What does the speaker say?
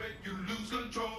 make you lose control.